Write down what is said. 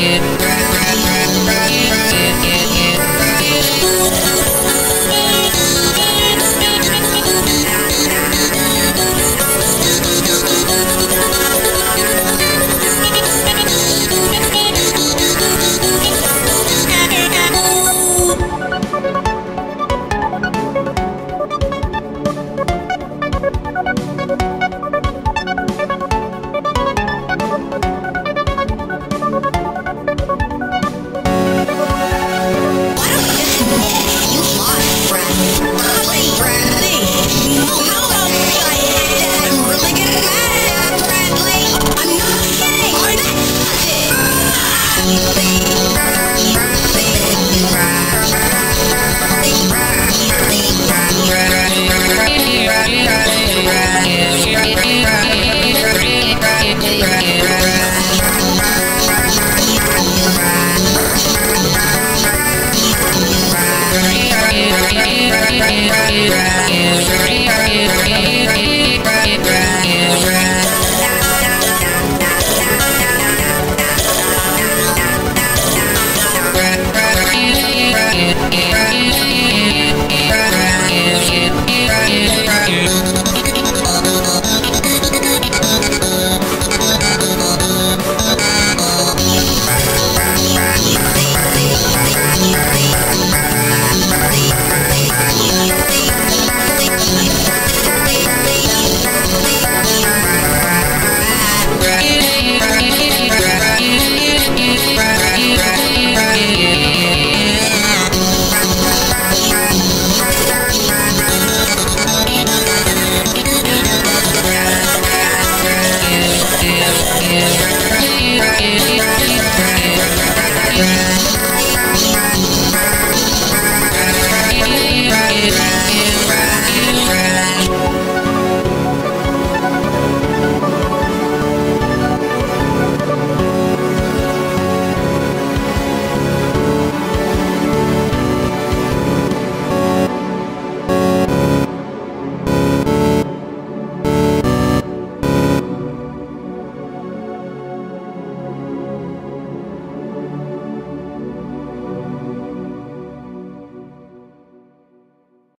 it. Yeah.